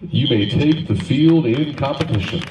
You may take the field in competition.